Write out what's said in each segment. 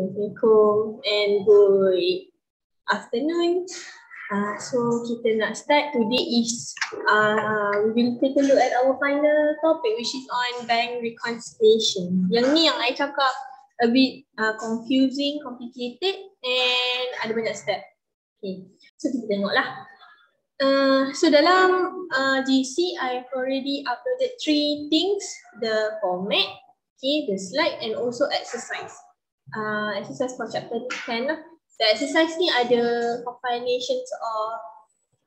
Assalamualaikum and good afternoon. Uh, so kita nak start today is uh, we will take a look at our final topic which is on bank reconciliation. Yang ni yang I cakap a bit uh, confusing, complicated and ada banyak step. Okay, so kita tengoklah. Uh, so dalam uh, GC, I have already uploaded three things, the format, okay, the slide and also exercise. Uh, exercise 10 lah. The exercise ni ada combinations of,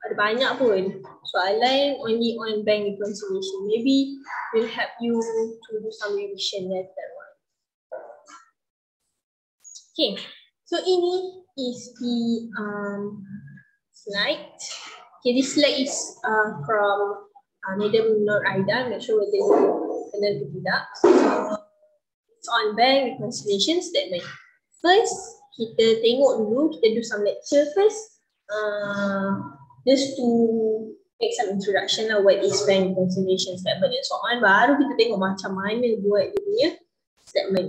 ada banyak pun. Soalan only on bank reconciliation. Maybe will help you to do some revision later. Okay, so ini is the um, slide. Okay, this slide is uh, from uh, Madam Nur Aida. I'm not sure whether you kenal ke tidak. So, on bank reconciliation statement. First, kita tengok dulu, kita do some lecture first. Uh, just to make some introduction lah what is bank reconciliation statement and so on. Baru kita tengok macam mana buat dia punya statement.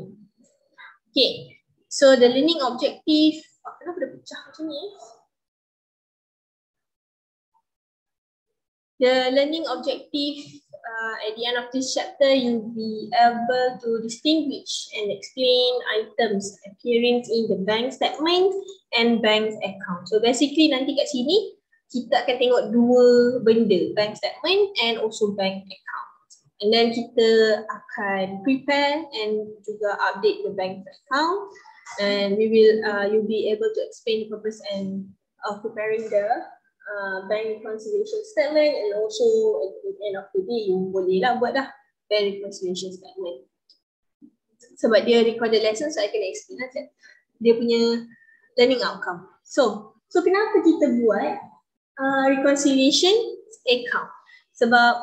Okay, so the learning objective, oh, kenapa dia pecah macam ni? The learning objective uh, at the end of this chapter, you'll be able to distinguish and explain items appearing in the bank statement and bank account. So basically nanti kat sini, kita akan tengok dua benda, bank statement and also bank account. And then kita akan prepare and juga update the bank account and we will uh, you'll be able to explain the purpose and of preparing the uh, bank reconciliation statement and also at the end of the day you boleh lah buat dah bank reconciliation statement. Sebab dia recorded lesson so I can explain lah dia punya learning outcome. So, so kenapa kita buat uh, reconciliation account? Sebab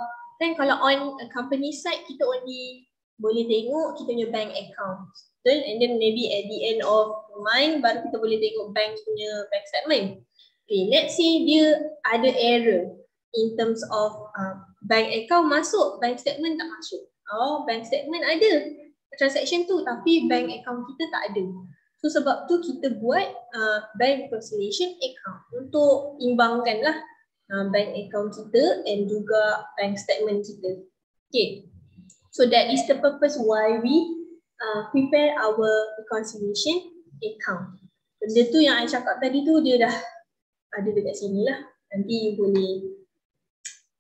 kan kalau on a company side kita only boleh tengok kita punya bank account. Betul? And then maybe at the end of month baru kita boleh tengok bank punya bank statement. Okay, let's say dia ada error in terms of uh, bank account masuk, bank statement tak masuk. Oh, bank statement ada transaction tu tapi bank account kita tak ada. So sebab tu kita buat uh, bank reconciliation account untuk imbangkan lah uh, bank account kita and juga bank statement kita. Okay, so that is the purpose why we uh, prepare our reconciliation account. Benda tu yang saya cakap tadi tu dia dah ada dekat sini lah. Nanti boleh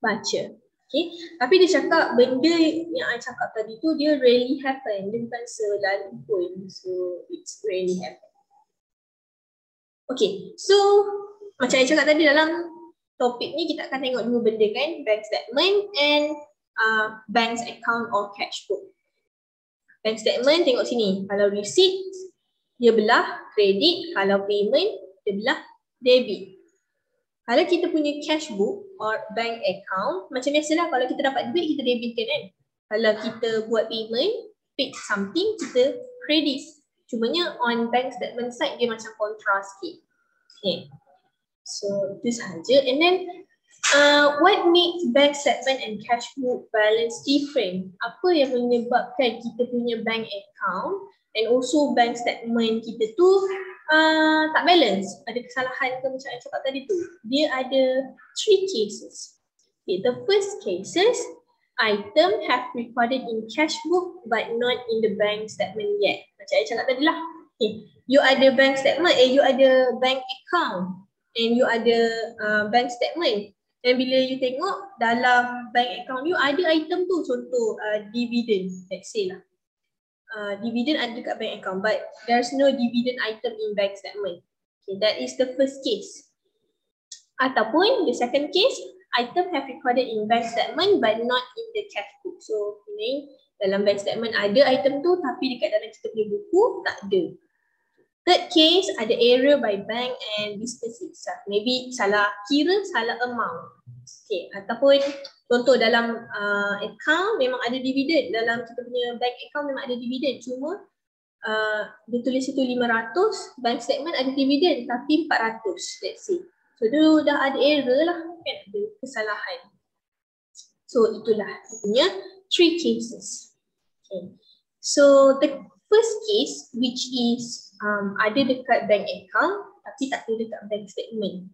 baca. Okay. Tapi dia cakap benda yang I cakap tadi tu dia really happen. Dia bukan selalu pun. So it's really happen. Okay. So macam I cakap tadi dalam topik ni kita akan tengok dua benda kan. Bank statement and uh, bank account or cash book. Bank statement tengok sini. Kalau receipt dia belah credit. Kalau payment dia belah debit. Kalau kita punya cash book or bank account, macam biasalah kalau kita dapat duit, kita debitkan kan. Kalau kita buat payment, pay something, kita credit. Cumanya on bank statement side, dia macam kontras sikit. Okay. So, itu sahaja. And then, uh, what makes bank statement and cash book balance different? Apa yang menyebabkan kita punya bank account and also bank statement kita tu uh, tak balance, ada kesalahan ke macam yang cakap tadi tu. Dia ada three cases. Okay, the first cases, item have recorded in cash book but not in the bank statement yet. Macam yang cakap tadi lah. Okay, you ada bank statement, eh you ada bank account and you ada uh, bank statement. Dan bila you tengok dalam bank account you ada item tu contoh uh, dividend let's say lah uh, dividend ada dekat bank account but there's no dividend item in bank statement. Okay, that is the first case. Ataupun the second case, item have recorded in bank statement but not in the cash book. So, ini dalam bank statement ada item tu tapi dekat dalam kita punya buku tak ada. Third case, ada error by bank and business itself. Maybe salah kira, salah amount. Okay, ataupun contoh dalam uh, account memang ada dividen dalam kita punya bank account memang ada dividen cuma uh, dia tulis itu 500 bank statement ada dividen tapi 400 let's say so tu dah ada error lah. Kan ada kesalahan. So itulah punya three cases. Okay. so the first case which is um, ada dekat bank account tapi tak ada dekat bank statement.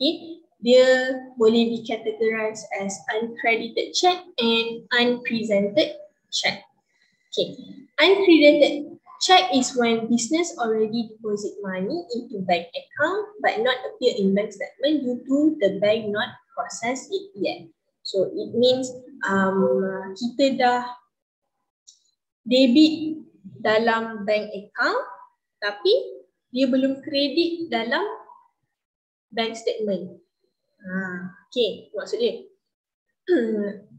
Okay, dia boleh dicategorize as uncredited check and unpresented check. Okay, uncredited check is when business already deposit money into bank account but not appear in bank statement due to the bank not process it yet. So it means um, kita dah debit dalam bank account tapi dia belum kredit dalam bank statement. Okay, maksud dia.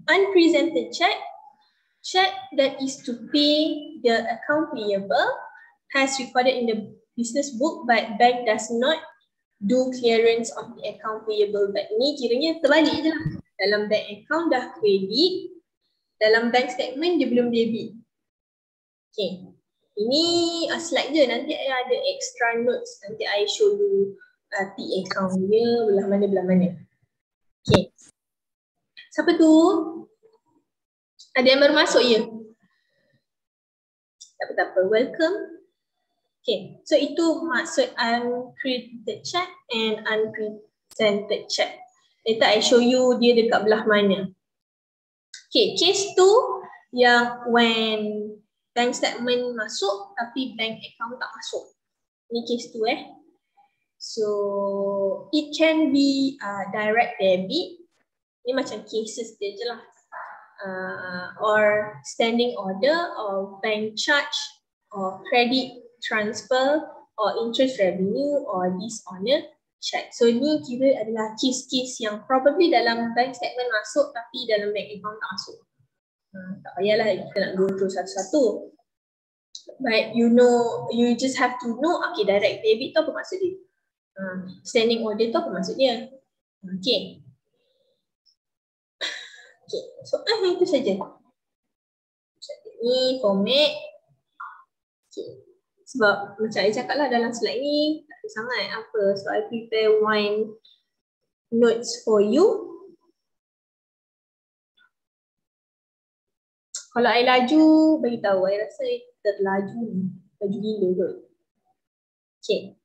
Unpresented check, check that is to pay the account payable has recorded in the business book but bank does not do clearance of the account payable but ni kiranya terbalik je lah. Dalam bank account dah credit, dalam bank statement dia belum debit. Okay, ini uh, slide je nanti ada extra notes nanti I show you uh, T account dia belah mana belah mana. Okay. Siapa tu? Ada yang baru masuk ya? Tak apa, tak apa. Welcome. Okay. So itu maksud uncredited check and unpresented check. Later I show you dia dekat belah mana. Okay. Case tu yang when bank statement masuk tapi bank account tak masuk. Ini case tu eh. So it can be uh, direct debit. Ini macam cases dia je lah. Uh, or standing order or bank charge or credit transfer or interest revenue or dishonor check. So ni kira adalah case-case yang probably dalam bank statement masuk tapi dalam bank account tak masuk. Uh, tak payahlah kita nak go through satu-satu. But you know, you just have to know, okay direct debit tu apa maksud dia? Uh, standing order tu apa maksudnya? Okay. Okay, so ah itu saja. Ini format. Okay. Sebab macam saya cakap lah dalam slide ni tak ada sangat apa. So I prepare one notes for you. Kalau I laju, bagi tahu. I rasa terlaju ni. Laju gila kot. Okay.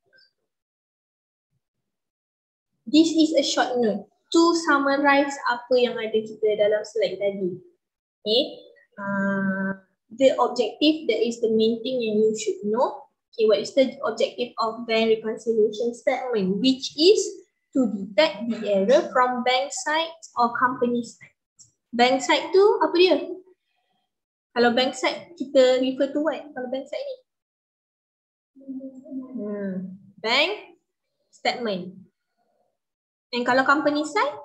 This is a short note to summarize apa yang ada kita dalam slide tadi. Okay. Uh, the objective that is the main thing yang you should know. Okay, what is the objective of bank reconciliation statement? Which is to detect the error from bank side or company side. Bank side tu apa dia? Kalau bank side kita refer to what? Kalau bank side ni? Hmm. Bank statement. And kalau company side?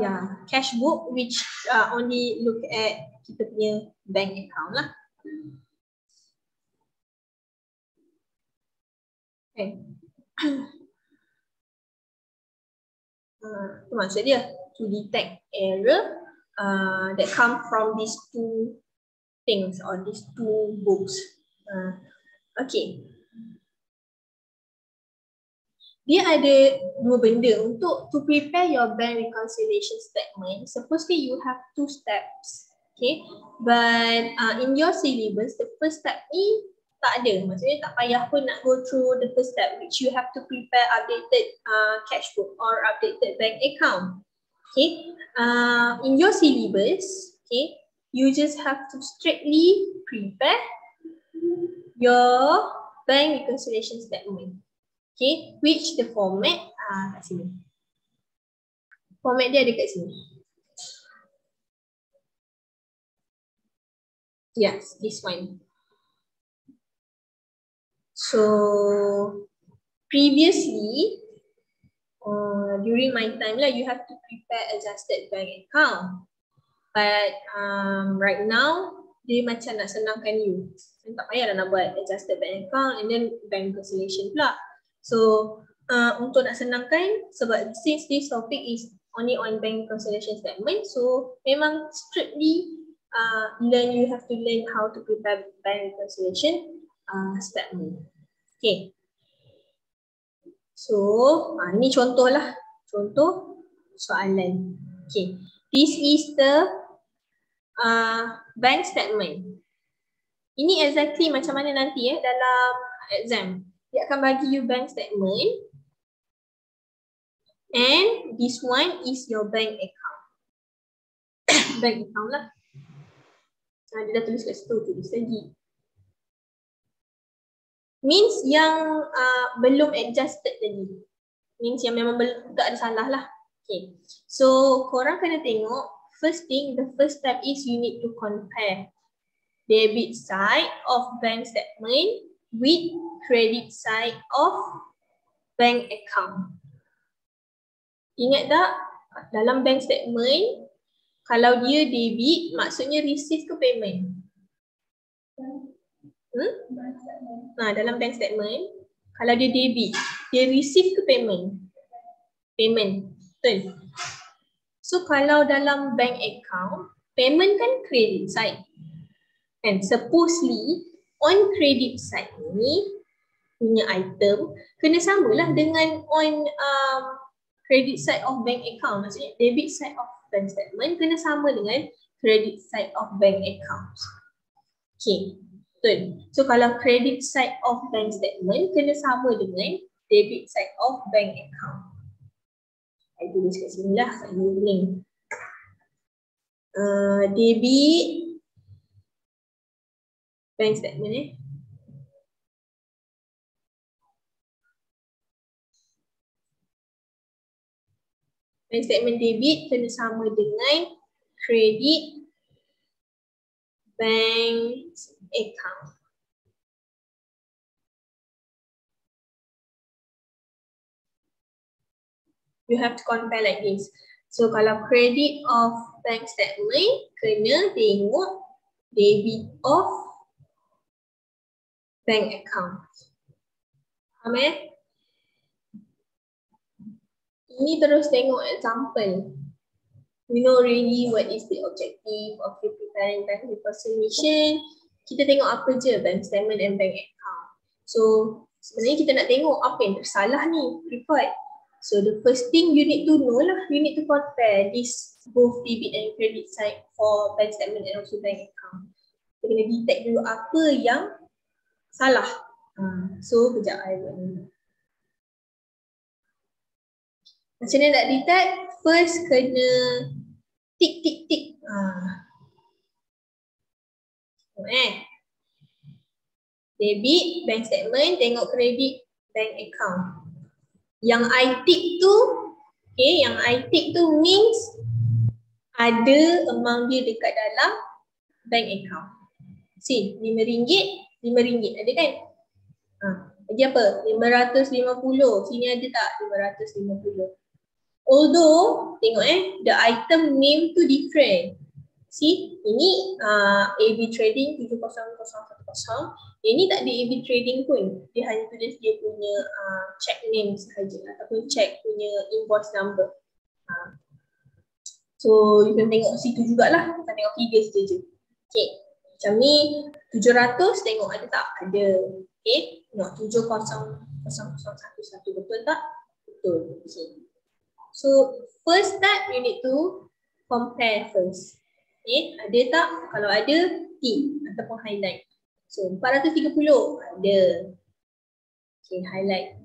Yeah, cash book which uh, only look at kita punya bank account lah. Okay. uh, itu maksud dia to detect error uh, that come from these two things or these two books. Uh, okay dia ada dua benda. Untuk to prepare your bank reconciliation statement supposedly you have two steps okay? But uh, in your syllabus the first step ni tak ada. Maksudnya tak payah pun nak go through the first step which you have to prepare updated uh, cash book or updated bank account okay? Uh, in your syllabus okay you just have to strictly prepare your bank reconciliation statement Okay, which the format ah kat sini. Format dia ada kat sini. Yes, this one. So previously, uh, during my time lah, you have to prepare adjusted bank account. But um, right now, dia macam nak senangkan you. Tak payah nak buat adjusted bank account and then bank reconciliation pula. So uh, untuk nak senangkan sebab since this topic is only on bank reconciliation statement so memang strictly uh, learn you have to learn how to prepare bank reconciliation uh, statement. Okay. So uh, contoh lah. Contoh soalan. Okay. This is the uh, bank statement. Ini exactly macam mana nanti eh dalam exam. Akan bagi you bank statement. And this one is your bank account. bank account lah. Ha, dia dah tulis kat situ, tulis lagi. Means yang uh, belum adjusted tadi. Means yang memang belum, tak ada salah lah. Okay. So korang kena tengok first thing, the first step is you need to compare debit side of bank statement with credit side of bank account. Ingat tak dalam bank statement kalau dia debit maksudnya receive ke payment? Hmm? Nah, dalam bank statement kalau dia debit dia receive ke payment? Payment. Betul. So kalau dalam bank account, payment kan credit side. And supposedly on credit side ni punya item kena samalah dengan on um, credit side of bank account. Maksudnya debit side of bank statement kena sama dengan credit side of bank account. Okay. Betul. So kalau credit side of bank statement kena sama dengan debit side of bank account. Saya tulis kat sini lah kat ni. Uh, debit bank eh. Bank statement debit kena sama dengan credit bank account. you have to compare like this. So kalau credit of bank statement, kena tengok debit of bank account. Eh? Ini terus tengok example. We know really what is the objective of you preparing bank reconciliation. Kita tengok apa je bank statement and bank account. So sebenarnya kita nak tengok apa yang tersalah ni report. So the first thing you need to know lah, you need to compare this both debit and credit side for bank statement and also bank account. Kita kena detect dulu apa yang salah. Uh, so kejap I buat ni. Macam mana nak detect? First kena tick tick tick. Uh. Eh. Debit, bank statement, tengok credit, bank account. Yang I tick tu, okay, yang I tick tu means ada amount dia dekat dalam bank account. See, RM5, RM5 ada kan? Ha, lagi apa? RM550. Sini ada tak RM550? Although, tengok eh, the item name tu different. See, ini uh, AB Trading 70010. Yang ni tak ada AB Trading pun. Dia hanya tulis dia punya uh, check name sahaja ataupun check punya invoice number. Uh. So, you can tengok situ jugalah. Kita tengok figures dia je. Okay. Macam ni, 700 tengok ada tak? Ada. Okay. Tengok 70011 betul tak? Betul. Okay. So, first step you need to compare first. Okay, ada tak? Kalau ada, tick ataupun highlight. So, 430 ada. Okay, highlight.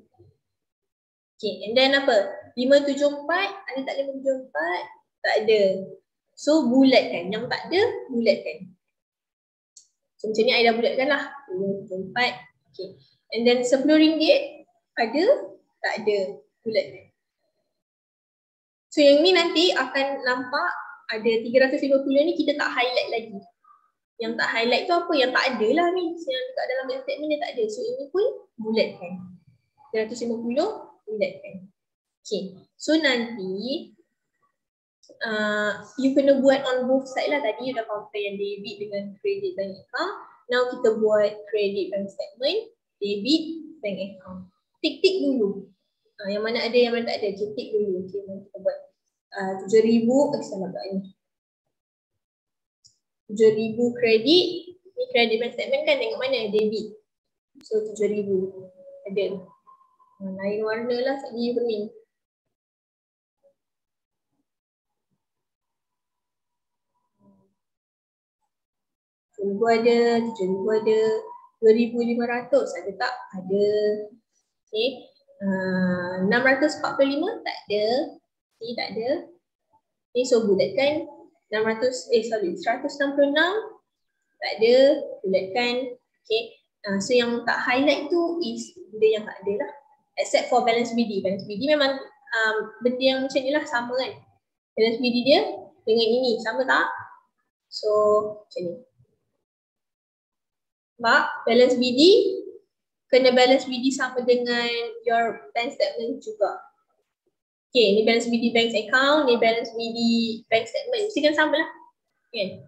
Okay, and then apa? 574, ada tak 574? Tak ada. So, bulatkan. Yang tak ada, bulatkan. So, macam ni I dah bulatkan lah. 574. Okay. And then RM10 ada? Tak ada. Bulatkan. So, yang ni nanti akan nampak ada 350 ni kita tak highlight lagi. Yang tak highlight tu apa? Yang tak ada lah ni. Yang dekat dalam statement dia tak ada. So ini pun bulatkan. 350 bulatkan. Okay. So nanti uh, you kena buat on both side lah. Tadi you dah compare yang debit dengan credit bank account. Now kita buat credit bank statement, debit bank account. Tik-tik dulu. Uh, yang mana ada, yang mana tak ada. Tik dulu. Okay, kita buat Ah, tujuh ribu sama tak ni tujuh ribu kredit ni kredit bank statement kan tengok mana debit so tujuh ribu ada hmm, lain warna lah sekali kuning ribu ada, tujuh ribu ada, dua ribu lima ratus ada tak? Ada. Okay. Uh, 645 tak ada. Okay, tak ada. Okay, so bulatkan 600, eh sorry, 166 tak ada. Bulatkan. Okay. Uh, so yang tak highlight tu is benda yang tak ada lah. Except for balance BD. Balance BD memang um, benda yang macam ni lah sama kan. Balance BD dia dengan ini sama tak? So macam ni. Mak, balance BD kena balance BD sama dengan your bank statement juga. Okay, ni balance BD bank account, ni balance BD bank statement. Mesti kan sama lah. Okay.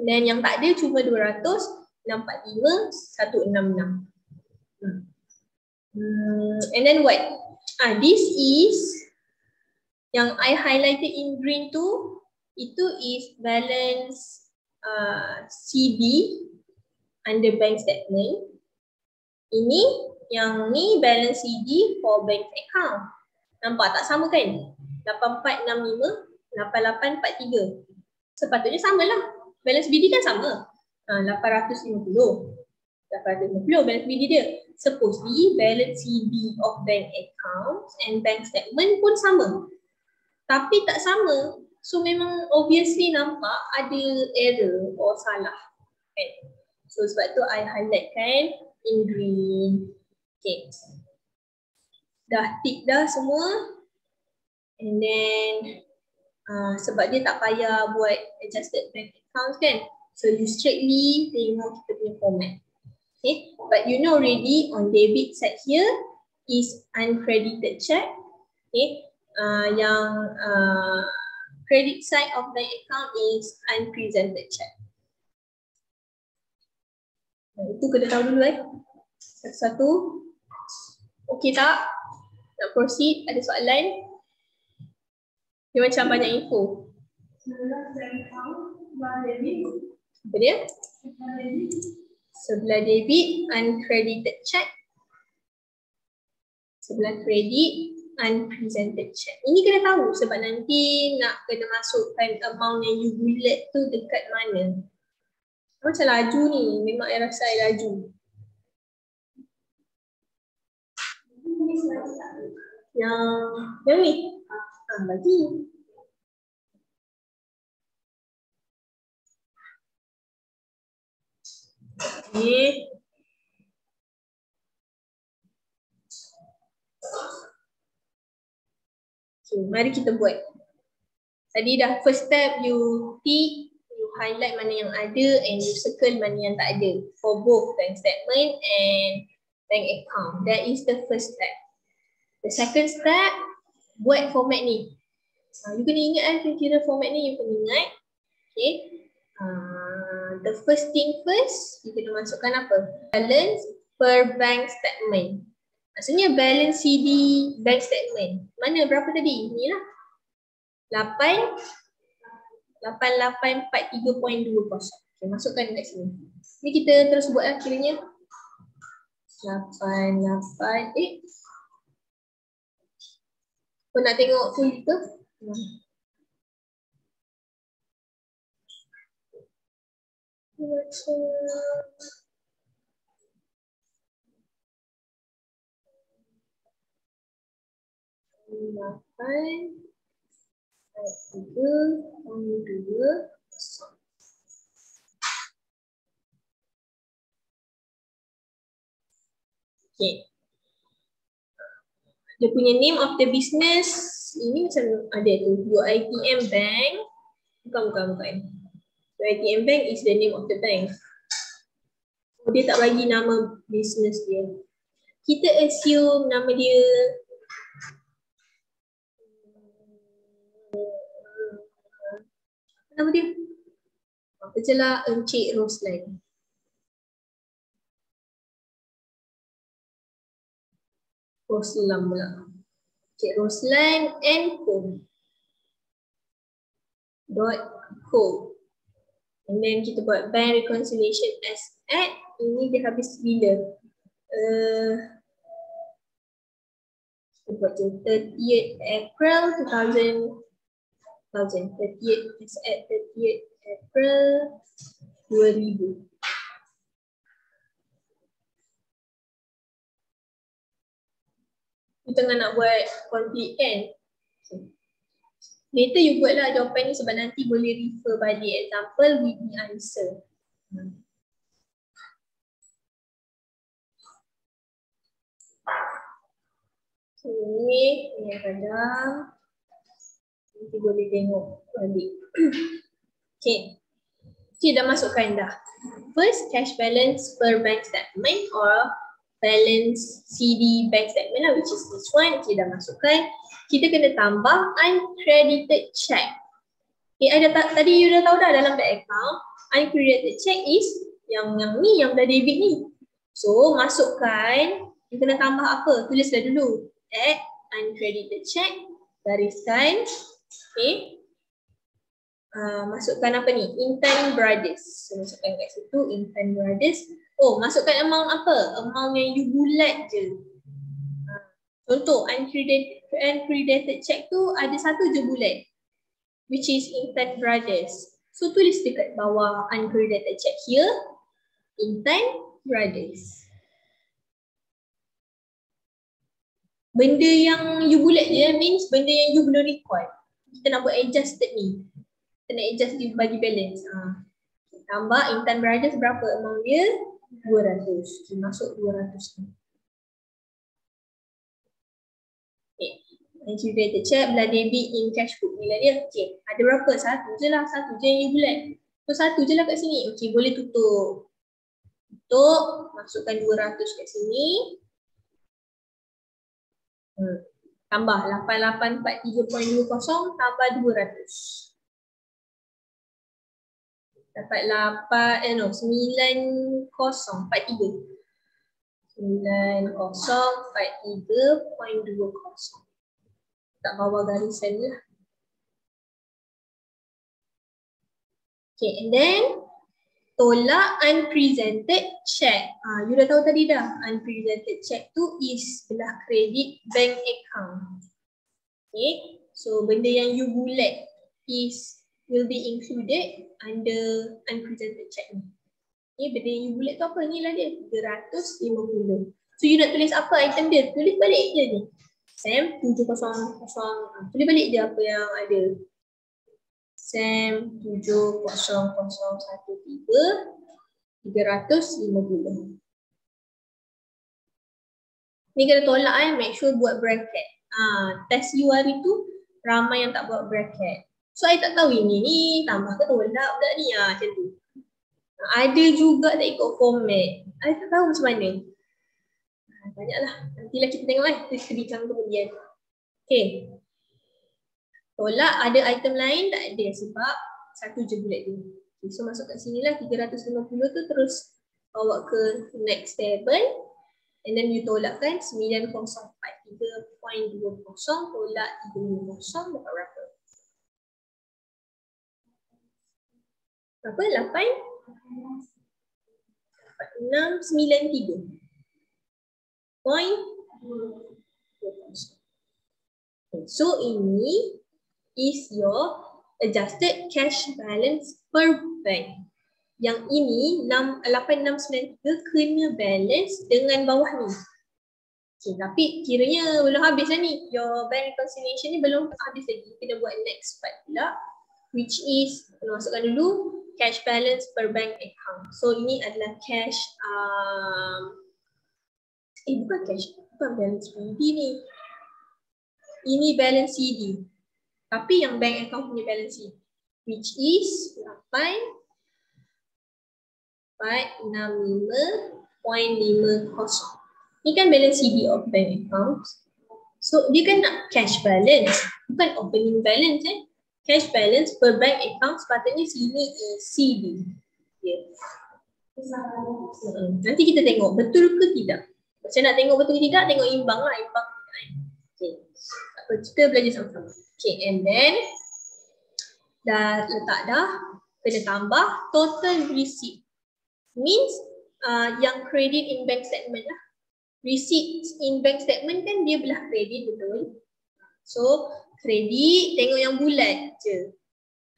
Dan yang tak ada cuma 200, 645, 166. Hmm. Hmm. And then what? Ah, this is yang I highlighted in green tu itu is balance uh, CD under bank statement. Ini yang ni balance CD for bank account. Nampak tak sama kan? 8465 8843. Sepatutnya samalah. Balance BD kan sama. Ha, 850. 850 balance BD dia. Supposedly balance CD of bank accounts and bank statement pun sama. Tapi tak sama. So memang obviously nampak ada error or salah. Kan? So sebab tu I highlight kan in green. Okay. Dah tick dah semua. And then uh, sebab dia tak payah buat adjusted bank accounts kan. So you straightly tengok kita punya format. Okay. But you know already on debit side here is uncredited check. Okay uh, yang uh, credit side of bank account is unpresented check. Itu kena tahu dulu eh. Satu-satu. Okey tak? Nak proceed? Ada soalan? Dia macam banyak info. Apa dia? Sebelah debit, uncredited check. Sebelah kredit, unpresented check. Ini kena tahu sebab nanti nak kena masukkan amount yang you bullet tu dekat mana. Macam laju ni, memang saya rasa saya laju. Yang, yang ni? Ah, bagi. Okay. Okay, mari kita buat. Tadi dah first step you tick, highlight mana yang ada and you circle mana yang tak ada for both bank statement and bank account. That is the first step. The second step, buat format ni. Uh, you kena ingat kan kira format ni you kena ingat. Okay. Uh, the first thing first, you kena masukkan apa? Balance per bank statement. Maksudnya balance CD bank statement. Mana berapa tadi? Ni lah. 8 8843.20. Okay, masukkan kat sini. Ni kita terus buat lah kiranya. 88 eh. Kau nak tengok full ke? Macam lapan tiga dua Okay. Dia punya name of the business ini macam ada tu. UITM Bank. Bukan, bukan, bukan. UITM Bank is the name of the bank. Dia tak bagi nama business dia. Kita assume nama dia nama dia? Apa lah Encik Roslan. Roslan pula. Encik Roslan and Co. Dot co. And then kita buat bank reconciliation as at. Ini dia habis bila? Uh, kita buat je 30th April 2000 2000. 38 is at 38 April 2000. Kita tengah nak buat complete kan? Later you buatlah jawapan ni sebab nanti boleh refer balik example with the answer. Hmm. Ini yang kadang. Nanti boleh tengok balik. okay. Okay, dah masukkan dah. First, cash balance per bank statement or balance CD bank statement lah which is this one. Okay, dah masukkan. Kita kena tambah uncredited check. Okay, ada tadi you dah tahu dah dalam bank account. Uncredited check is yang yang ni, yang dah debit ni. So, masukkan. Kita kena tambah apa? Tulislah dulu at uncredited check gariskan okay uh, masukkan apa ni? Intan Brothers. So masukkan kat situ Intan Brothers. Oh masukkan amount apa? Amount yang you bulat je. Uh, contoh uncredited uncredited check tu ada satu je bulat which is Intan Brothers. So tulis dekat bawah uncredited check here Intan Brothers. Benda yang you bulat je means benda yang you belum record. Kita nak buat adjusted ni. Kita nak adjust dia bagi balance. Ha. Tambah Intan Brothers berapa amount dia? 200. Okay, masuk 200 ni. You get the check belah debit in cash book nilai dia. Okay. Ada berapa? Satu je lah. Satu je yang you bulat. So satu je lah kat sini. Okay. Boleh tutup. Tutup. Masukkan 200 kat sini. Hmm. Tambah 8843.20 tambah 200. Dapat 8, eh no, 9043. 9043.20. Tak bawah garisan lah. Okay, and then tolak unpresented check. Ah, you dah tahu tadi dah. Unpresented check tu is belah credit bank account. Okay. So benda yang you bulat is will be included under unpresented check ni. Okay, benda yang you bulat tu apa? Ni lah dia. 350. So you nak tulis apa item dia? Tulis balik je ni. Sam 700. Ah, tulis balik je apa yang ada. SEM 70013 350. Ni kena tolak eh, make sure buat bracket. Ah, test you hari tu ramai yang tak buat bracket. So I tak tahu ini ni tambah ke tolak budak ni ah macam tu. Ada juga tak ikut format. I tak tahu macam mana. Ah, banyaklah. Nantilah kita tengok eh. Kita bincang kemudian. Okay. Tolak ada item lain tak ada sebab satu je bulat dia. Okay, so masuk kat sini lah 350 tu terus bawa ke next table. And then you tolakkan 9043.20 tolak 350 dapat berapa? Berapa? 8? Dapat 693. Point. So ini is your adjusted cash balance per bank. Yang ini 8693 kena balance dengan bawah ni. Okay, tapi kiranya belum habis lah ni. Your bank reconciliation ni belum habis lagi. Kita buat next part pula. Which is, kita masukkan dulu cash balance per bank account. So ini adalah cash, um, eh bukan cash, bukan balance CD ni. Ini balance CD. Tapi yang bank account punya balance sheet which is 8 465.50. Ni kan balance CD of bank account. So dia kan nak cash balance, bukan opening balance eh. Cash balance per bank account sepatutnya sini CD. Yeah. Nanti kita tengok betul ke tidak. Macam nak tengok betul ke tidak, tengok imbang lah. Imbang Okay. Kita belajar sama-sama. Okay, and then dah letak dah, kena tambah total receipt. Means uh, yang credit in bank statement lah. Receipt in bank statement kan dia belah credit betul. So, credit tengok yang bulat je.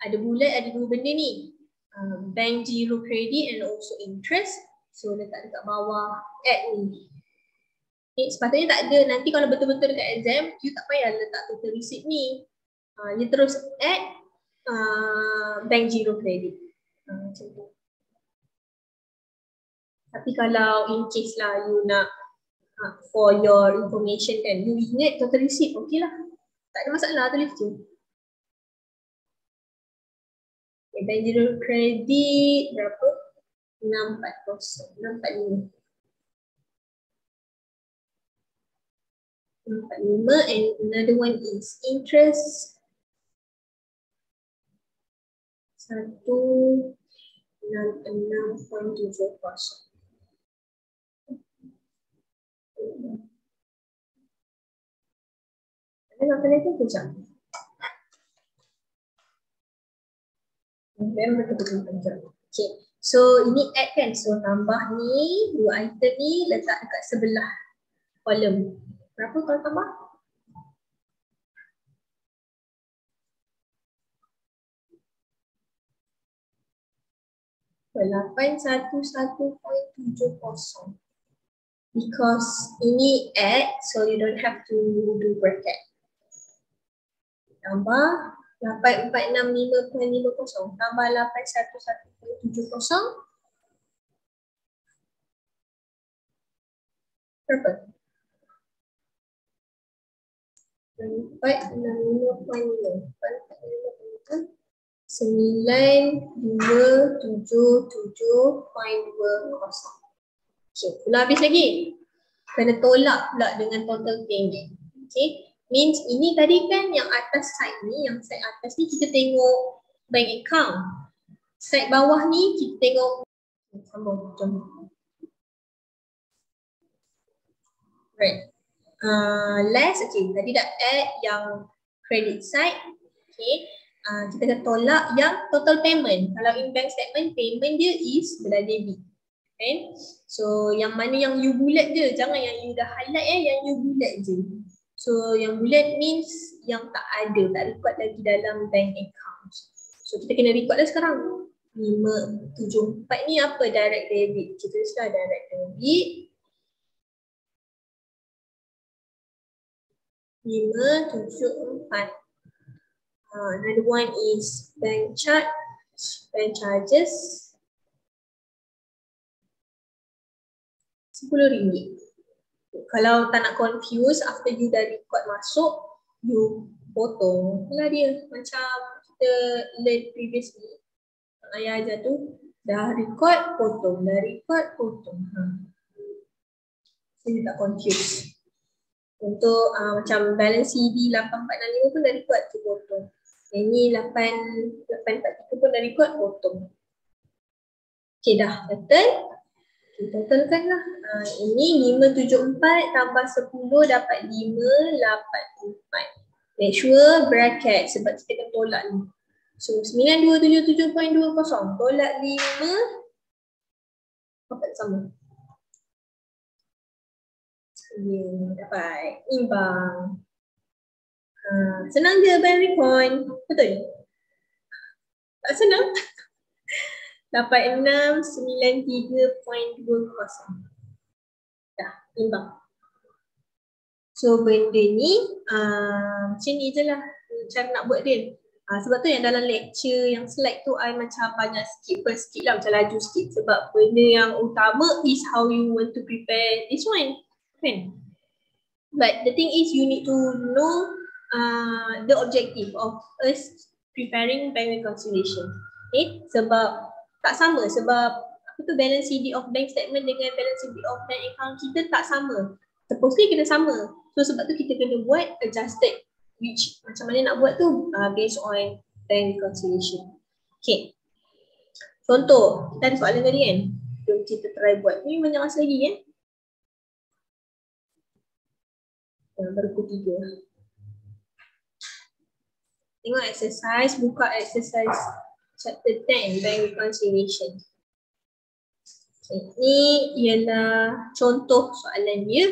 Ada bulat, ada dua benda ni. uh, bank zero credit and also interest. So letak dekat bawah add ni. Okay, sepatutnya tak ada. Nanti kalau betul-betul dekat exam, you tak payah letak total receipt ni. Uh, you terus add uh, bank zero credit. Uh, macam tu. Tapi kalau in case lah you nak uh, for your information kan, you ingat total receipt, okey lah. Tak ada masalah, tulis je. Okay, bank zero credit berapa? 640, 645. 645 and another one is interest. Satu enam enam point tujuh kosong. Ada kalkulator tu jam. Memang betul-betul panjang. Okay. So ini add kan. So tambah ni, dua item ni letak dekat sebelah kolom. Berapa kalau tambah? Lapan satu satu point tujuh kosong because ini add so you don't have to do bracket. Tambah 8465.50 tambah 811.70 berapa? 8465.50 sembilan dua tujuh tujuh kosong. Okay, pula habis lagi. Kena tolak pula dengan total payment. Okay, means ini tadi kan yang atas side ni, yang side atas ni kita tengok bank account. Side bawah ni kita tengok sambung macam Right. Uh, less, okay. Tadi dah add yang credit side. Okay. Uh, kita akan tolak yang total payment. Kalau in bank statement, payment dia is belah debit. Okay. So yang mana yang you bulat je, jangan yang you dah highlight eh, yang you bulat je. So yang bulat means yang tak ada, tak record lagi dalam bank account. So kita kena record lah sekarang. 5, 7, 4 ni apa direct debit? Kita sudah direct debit. 5, 7, 4. Uh, another one is bank charge, bank charges. RM10. Kalau tak nak confuse after you dah record masuk, you potong lah dia. Macam kita learn previously. Ayah ajar tu, dah record, potong. Dah record, potong. Ha. You tak confuse. Untuk uh, macam balance CD 8465 pun dah record, tu potong. Yang ni 843 pun dah record, potong. Okay dah, betul? Okay, totalkan lah. Uh, ini 574 tambah 10 dapat 584. Make sure bracket sebab kita akan tolak ni. So 9277.20 tolak 5 dapat sama. Yeah, dapat imbang. Uh, senang je binary point. Betul? Tak senang? dapat 693.20. Dah, imbang. So benda ni uh, macam ni je lah cara nak buat dia. Uh, sebab tu yang dalam lecture yang slide tu I macam banyak skip per sikit lah macam laju sikit sebab benda yang utama is how you want to prepare this one. Kan? But the thing is you need to know uh, the objective of us preparing bank reconciliation. Okay? Sebab tak sama sebab apa tu balance CD of bank statement dengan balance CD of bank account kita tak sama. Supposedly kena sama. So sebab tu kita kena buat adjusted which macam mana nak buat tu uh, based on bank reconciliation. Okay. Contoh, kita ada soalan tadi kan? Jom kita try buat. Ni banyak masa lagi kan? Uh, pukul tiga. Tengok exercise, buka exercise chapter 10 bank reconciliation. Okay, ini ialah contoh soalan dia.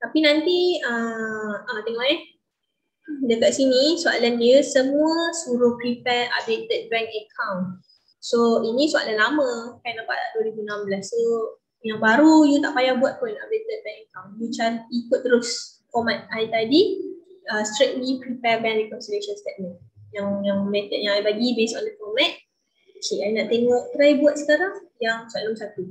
Tapi nanti uh, uh, tengok eh. Dekat sini soalan dia semua suruh prepare updated bank account. So ini soalan lama kan tak 2016. So yang baru you tak payah buat pun updated bank account. You cari ikut terus format I tadi uh, strictly prepare bank reconciliation statement. Yang yang method yang I bagi based on the format. Okay, I nak tengok try buat sekarang yang soalan satu.